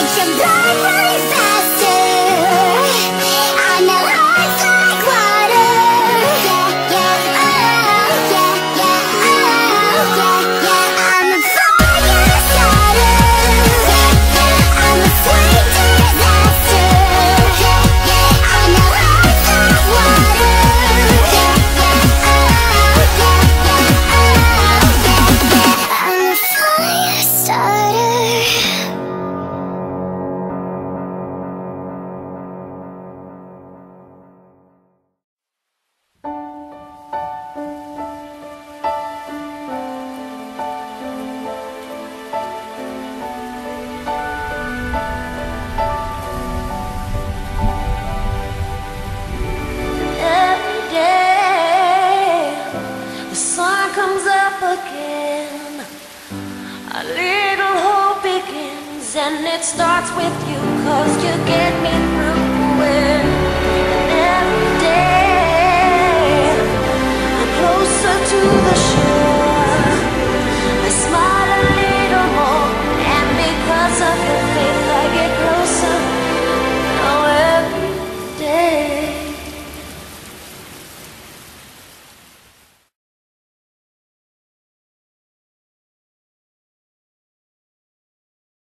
Make your blood fast A little hope begins and it starts with you cause you get me